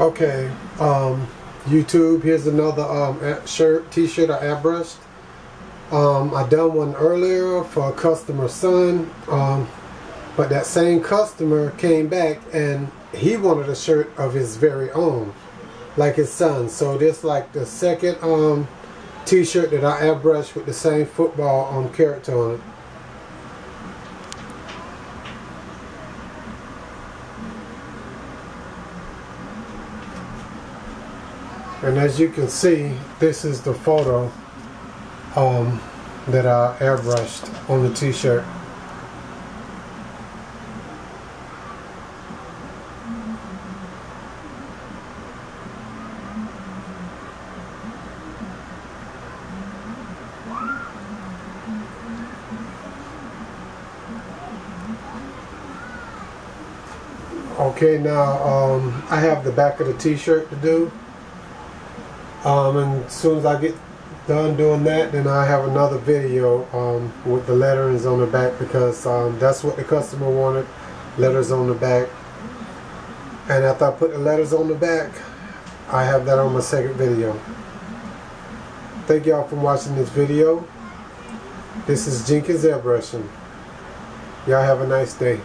Okay, um, YouTube, here's another um, shirt, t-shirt I airbrushed. Um, I done one earlier for a customer son, um, but that same customer came back and he wanted a shirt of his very own, like his son. So this like the second um, t-shirt that I airbrushed with the same football um, character on it. And as you can see, this is the photo um, that I airbrushed on the t-shirt. Okay, now um, I have the back of the t-shirt to do. Um, and as soon as I get done doing that, then I have another video um, with the letterings on the back because um, that's what the customer wanted, letters on the back. And after I put the letters on the back, I have that on my second video. Thank y'all for watching this video. This is Jenkins Airbrushing. Y'all have a nice day.